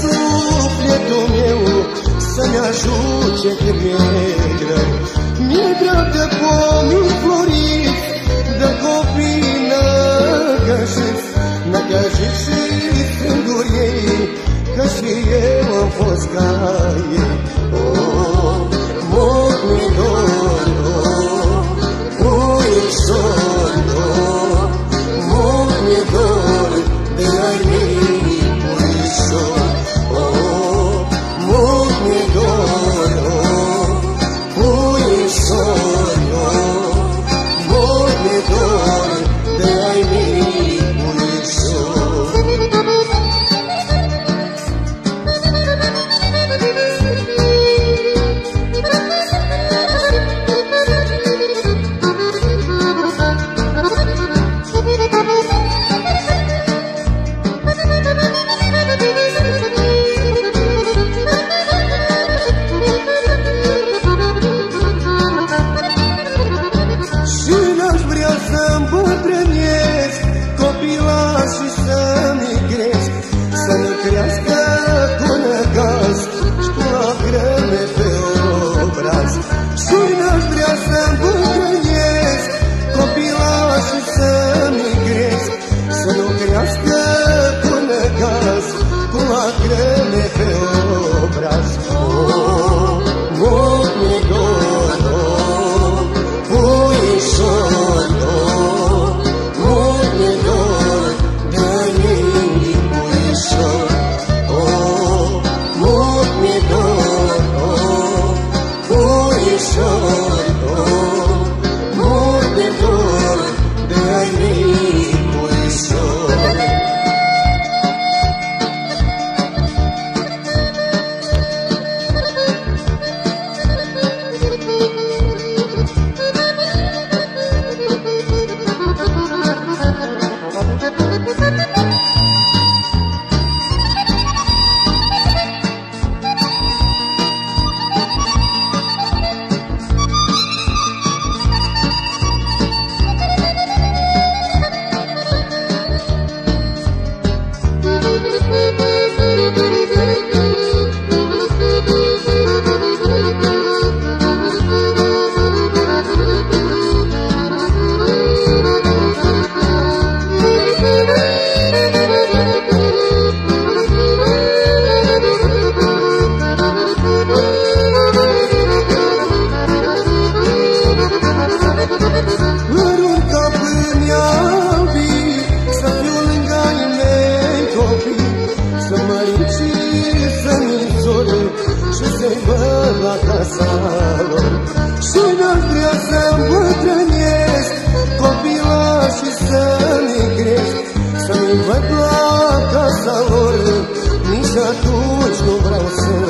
sufletul meu Să-mi ajute când mi-e greu Mi-e greu de pomii floriți De copii năgăjiți Năgăjiți și sânduri ei Că și eu am fost ca ei Să nu crească cu năgaz Cu lacrime pe Și să-i văd la casa lor Și n-aș vrea să îmbătrânesc Copila și să migrez Să-mi văd la casa lor Nici atunci nu vreau să mor